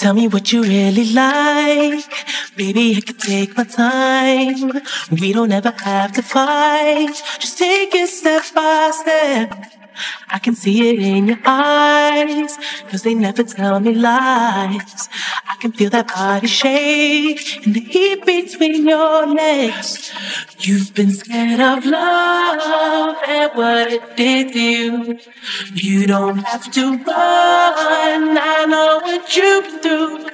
Tell me what you really like. Baby, I can take my time. We don't ever have to fight. Just take it step by step. I can see it in your eyes, cause they never tell me lies. I can feel that body shake and the heat between your legs. You've been scared of love and what it did to you. You don't have to run, I know what been through.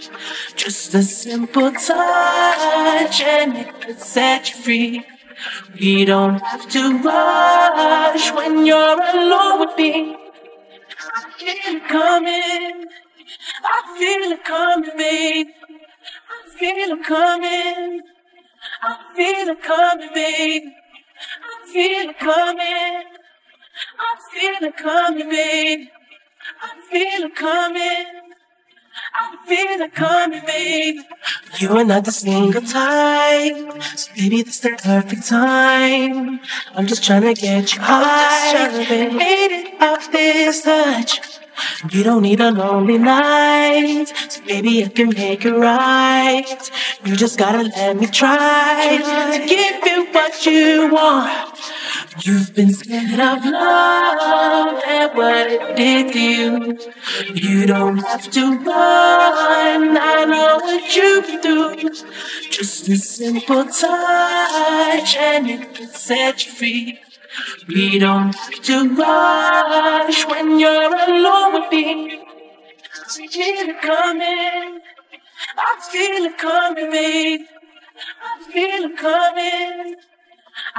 Just a simple touch and it could set you free. We don't have to rush when you're alone with me. I feel it coming. I feel it coming, babe. I feel it coming. I feel it coming, babe. I feel it coming. I feel it coming, babe. I feel it coming. I feel it coming, babe. You are not the single type, so maybe this the perfect time. I'm just trying to get you high, made it off this touch. You don't need a lonely night, so maybe I can make it right. You just gotta let me try to give you what you want. You've been scared of love and what it did to you. You don't have to run, I know what you've through. Just a simple touch and it can set you free. We don't have to rush when you're alone with me. I feel it coming, I feel it coming, babe. I feel it coming.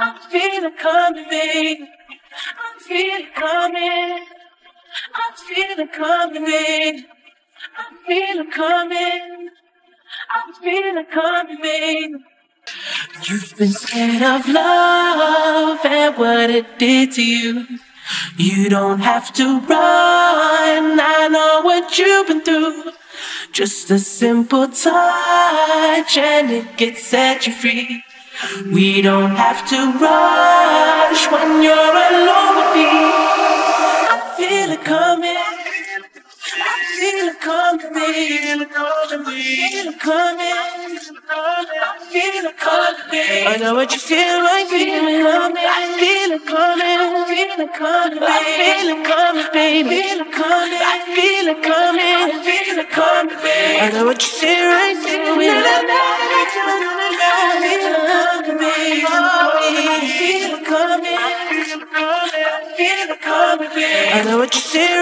I feel it coming, babe. I feel it coming. I feel it coming, babe. I feel it coming. I feel it coming, babe. You've been scared of love and what it did to you. You don't have to run. I know what you've been through. Just a simple touch and it gets set you free. We don't have to rush when you're alone with me. I feel it coming. I feel it coming. I feel it coming. I feel it coming. I know what you feel like. Feel it coming. I feel it coming. I feel it coming. I feel it coming, baby. Feel it coming. I feel it coming. I feel it coming, baby. I know what you feel right. Feel it. I feel it coming, I know what you say